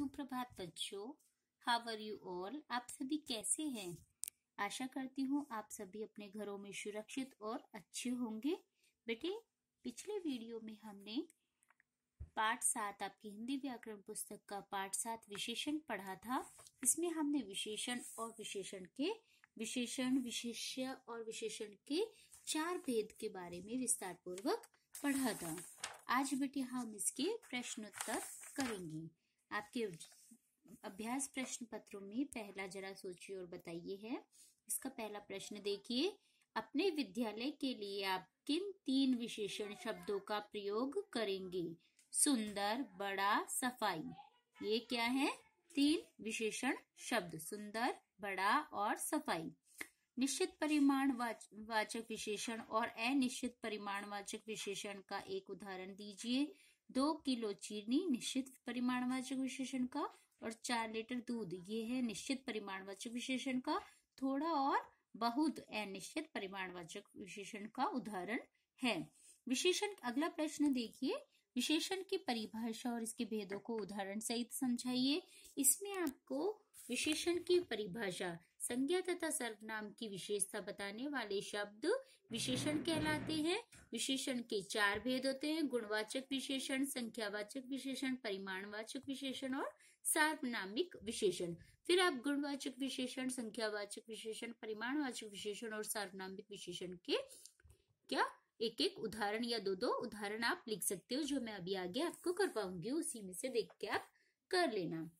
सुप्रभात बच्चों how are you all आप सभी कैसे हैं? आशा करती हूँ आप सभी अपने घरों में सुरक्षित और अच्छे होंगे। बेटे, पिछले वीडियो में हमने पाठ सात, आपकी हिंदी व्याकरण पुस्तक का पाठ सात विशेषण पढ़ा था। इसमें हमने विशेषण और विशेषण के, विशेषण, विशेष्य और विशेषण के चार भेद के बारे में विस्तार पूर्वक पढ़ा था। आज बेटे हम इसके प्रश्नोत्तर करेंगे। आपके अभ्यास प्रश्न पत्रों में पहला जरा सोचिए और बताइए है। इसका पहला प्रश्न देखिए अपने विद्यालय के लिए आप किन तीन विशेषण शब्दों का प्रयोग करेंगे? सुंदर बड़ा सफ़ाई। ये क्या है? तीन विशेषण शब्द सुंदर बड़ा और सफ़ाई। निश्चित परिमाण वाच, वाचक विशेषण और अनिश्चित परिमाण वाचक विशेषण का एक उदाहरण दीजिए। दो किलो चीनी निश्चित परिमाणवाचक विशेषण का और चार लीटर दूध। ये है निश्चित परिमाणवाचक विशेषण का। थोड़ा और बहुत अनिश्चित परिमाणवाचक विशेषण का उदाहरण है। विशेषण, अगला प्रश्न देखिए। विशेषण की परिभाषा और इसके भेदों को उदाहरण सहित समझाइए। इसमें आपको विशेषण की परिभाषा संज्ञा तथा सर्वनाम की विशेषता बताने वाले शब्द विशेषण कहलाते हैं। विशेषण के चार भेद होते हैं। गुणवाचक विशेषण, संख्यावाचक विशेषण, परिमाणवाचक विशेषण और सार्वनामिक विशेषण। फिर आप गुणवाचक विशेषण, संख्यावाचक विशेषण, परिमाणवाचक विशेषण और सार्वनामिक विशेषण के क्या एक एक उदाहरण या दो दो उदाहरण आप लिख सकते हो, जो मैं अभी आगे आपको करवाऊँगी। उसी में से देख के आप कर लेना।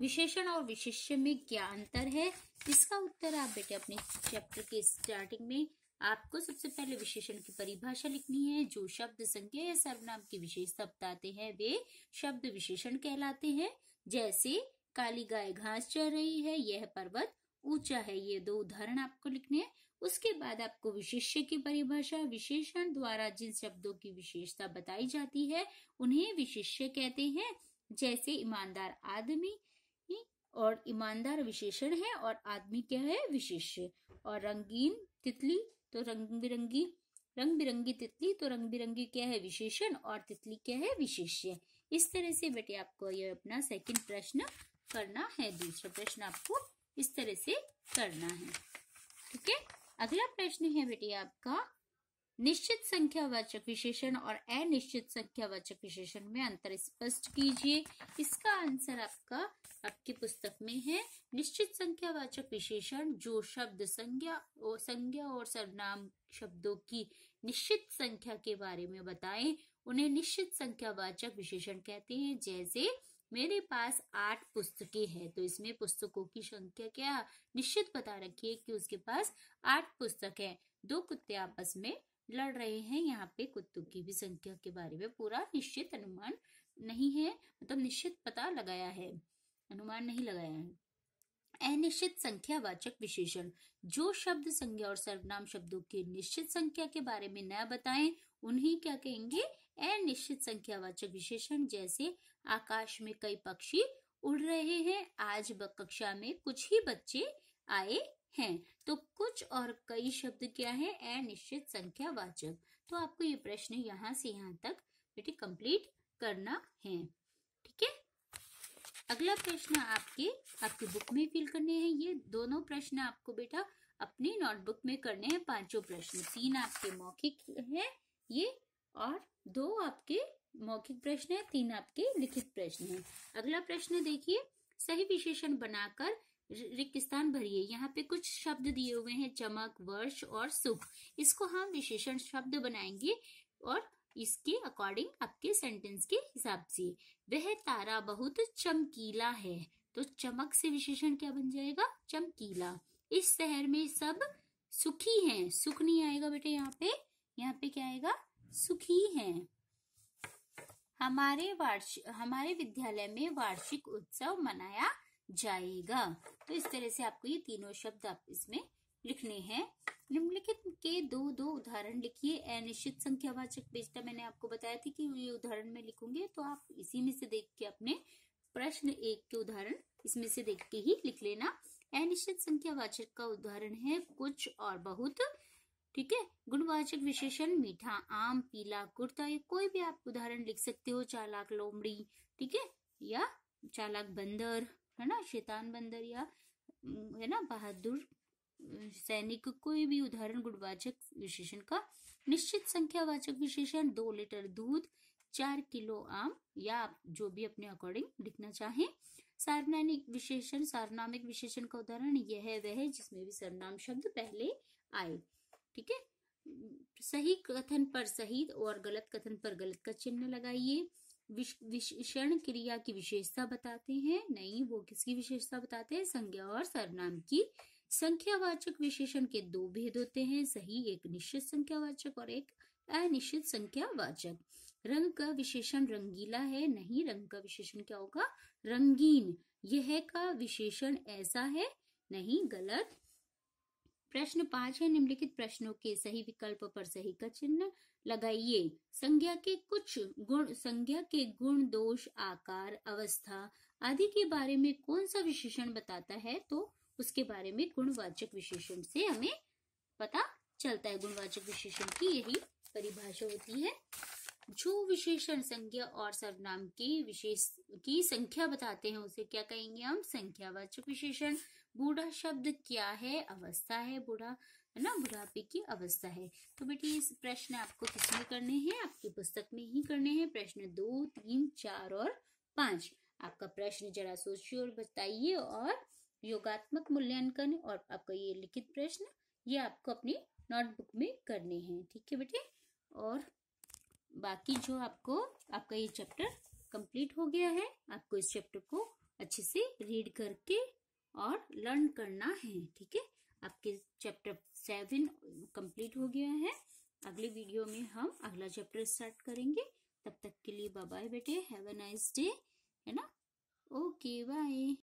विशेषण और विशेष्य में क्या अंतर है? इसका उत्तर आप बेटे अपने चैप्टर के स्टार्टिंग में आपको सबसे पहले विशेषण की परिभाषा लिखनी है, जो शब्द संख्या या सर्वनाम की विशेषता बताते हैं, वे शब्द विशेषण कहलाते हैं। जैसे, काली गाय घास चर रही है, यह पर्वत ऊँचा है, ये दो उदाहरण आपको लिखने हैं। उसके बाद आपको विशेष्य की परिभाषा, विशेषण द्वारा जिन शब्दों की विशेषता बताई जाती है, उन्हें विशेष्य कहते हैं। जैसे, ईमानदार आदमी और ईमानदार विशेषण है और आदमी क्या है? विशेष्य और रंगीन तितली तो रंग बिरंगी रंग बिरंगी तितली तो रंग बिरंगी क्या है? विशेषण और तितली क्या है? विशेष्य इस तरह से बेटे आपको ये अपना सेकंड प्रश्न करना है, दूसरा प्रश्न आपको इस तरह से करना है। ठीक है? अगला प्रश्न है बेटे आपका निश्चित संख्यावाचक विशेषण और अनिश्चित संख्यावाचक विशेषण में अंतर स्पष्ट कीजिए। इसका आंसर आपका, आपकी पुस्तक में है। निश्चित संख्यावाचक विशेषण, जो शब्द संज्ञा और संज्ञा और सर्वनाम शब्दों की निश्चित संख्या के बारे में बताएँ, उन्हें निश्चित संख्यावाचक विशेषण कहते हैं। जैसे, मेरे पास आठ पुस्तकें हैं तो इसमें पुस्तकों की संख्या क्या? निश्चित बता रखिए कि उसके पास आठ पुस्तक है। दो कुत्ते आपस में लड़ रहे हैं यहाँ पे कुत्तों की भी संख्या के बारे में। पूरा निश्चित अनुमान नहीं है मतलब निश्चित पता लगाया है। अनुमान नहीं लगाया है। अनिश्चित संख्या वाचक विशेषण। जो शब्द संज्ञा और सर्वनाम शब्दों की निश्चित संख्या के बारे में न बताएँ, उन्हें क्या कहेंगे? अनिश्चित संख्या वाचक विशेषण, जैसे आकाश में कई पक्षी उड़ रहे हैं, आज कक्षा में कुछ ही बच्चे आए हैं। तो कुछ और कई शब्द क्या है? अनिश्चित संख्या वाचक। तो आपको ये प्रश्न यहाँ से यहाँ तक बेटे कंप्लीट करना है। ठीक है? अगला प्रश्न आपके आपके बुक में फिल करने हैं। ये दोनों प्रश्न आपको बेटा अपनी नोटबुक में करने हैं। पाँचों प्रश्न, तीन आपके मौखिक है ये और दो आपके मौखिक प्रश्न है, तीन आपके लिखित प्रश्न है। अगला प्रश्न देखिए। सही विशेषण बनाकर रिक्त स्थान भरिए। यहाँ पे कुछ शब्द दिए हुए हैं, चमक, वर्ष और सुख इसको हम विशेषण शब्द बनाएँगे और इसके अकॉर्डिंग आपके सेंटेंस के हिसाब से। वह तारा बहुत चमकीला है। तो चमक से विशेषण क्या बन जाएगा? चमकीला। इस शहर में सब सुखी हैं। सुख नहीं आएगा बेटे यहाँ पे। यहाँ पे क्या आएगा? सुखी हैं। हमारे वार्षिक हमारे विद्यालय में वार्षिक उत्सव मनाया जाएगा। तो इस तरह से आपको ये तीनों शब्द आप इसमें लिखने हैं। निम्नलिखित के दो दो उदाहरण लिखिए। अनिश्चित संख्यावाचक बेचता मैंने आपको बताया था कि ये उदाहरण में लिखूँगे तो आप इसी में से देख के अपने प्रश्न एक के उदाहरण इसमें से देख के ही लिख लेना। अनिश्चित संख्यावाचक का उदाहरण है कुछ और बहुत। ठीक है? गुणवाचक विशेषण, मीठा, आम, पीला, कुर्ता, या कोई भी आप उदाहरण लिख सकते हो, चालाक, लोमड़ी, ठीक है? या चालाक, बंदर। है ना, शैतान बंदर या है ना, बहादुर, सैनिक कोई भी उदाहरण गुणवाचक विशेषण का निश्चित संख्यावाचक विशेषण, दो लीटर दूध, चार किलो आम या आप जो भी अपने अकॉर्डिंग लिखना चाहें। सार्वनामिक विशेषण सार्वनामिक विशेषण का उदाहरण यह है, वह जिसमें भी सर्वनाम शब्द पहले आए, ठीक है? सही कथन पर सही और गलत कथन पर गलत का चिन्ह लगाइए। विशेषण क्रिया की विशेषता बताते हैं। नहीं, वो किसकी विशेषता बताते हैं? संज्ञा और सर्वनाम की। संख्यावाचक विशेषण के दो भेद होते हैं। सही, एक निश्चित संख्यावाचक और एक अनिश्चित संख्यावाचक। रंग का विशेषण रंगीला है। नहीं, रंग का विशेषण क्या होगा? रंगीन। यह का विशेषण ऐसा है। नहीं, गलत। प्रश्न पाँच है। निम्नलिखित प्रश्नों के सही विकल्प पर सही का चिन्ह। लगाइए। संज्ञा के कुछ गुण, संज्ञा के गुण, दोष, आकार, अवस्था आदि के बारे में कौन सा विशेषण बताता है? तो उसके बारे में गुणवाचक विशेषण से हमें पता चलता है। गुणवाचक विशेषण की यही परिभाषा होती है। जो विशेषण, संज्ञा और सर्वनाम की विशेष, की संख्या बताते हैं, उसे क्या कहेंगे हम? संख्यावाचक विशेषण। बूढ़ा शब्द क्या है? अवस्था है बूढ़ा। है ना? बुढ़ापे की अवस्था है। तो बेटी, इस प्रश्न आपको किसमें करने हैं? आपकी पुस्तक में ही करने हैं। प्रश्न दो, तीन, चार और पाँच। आपका प्रश्न जरा सोचिए और बताइए और योगात्मक मूल्यांकन और आपका ये लिखित प्रश्न, ये आपको अपनी नोटबुक में करने हैं। ठीक है बेटे? और बाकी जो आपको, आपका ये चैप्टर कंप्लीट हो गया है, आपको इस चैप्टर को अच्छे से रीड करके और लर्न करना है। ठीक है? आपके चैप्टर सेवन कंप्लीट हो गया है। अगले वीडियो में हम अगला चैप्टर स्टार्ट करेंगे। तब तक के लिए बाय बेटे। हैव अ नाइस डे है ना? Okay bye